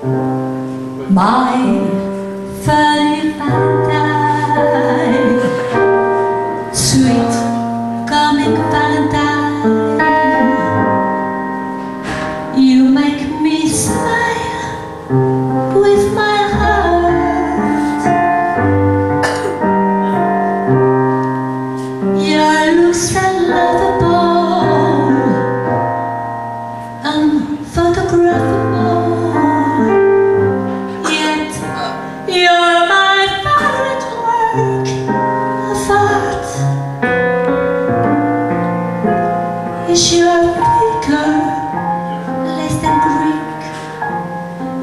My funny Valentine, sweet coming Valentine, you make me smile with my heart. Your looks are lovable and photographable.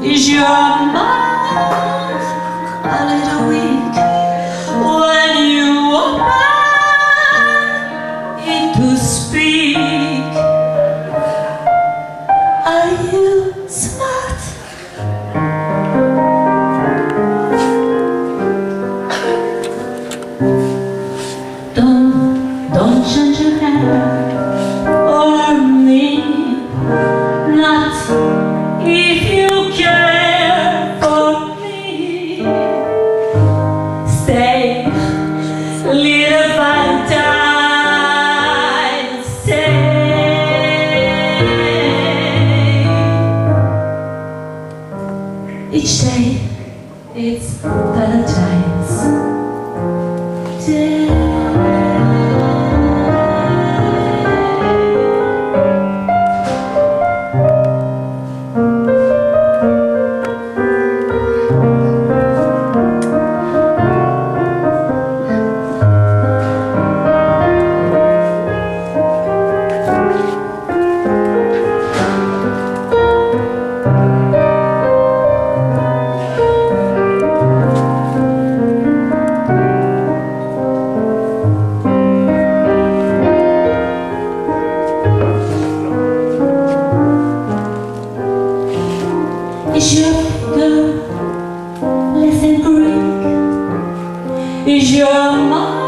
Is your mind a little weak when you open it to speak? Are you smiling? each day is your mind.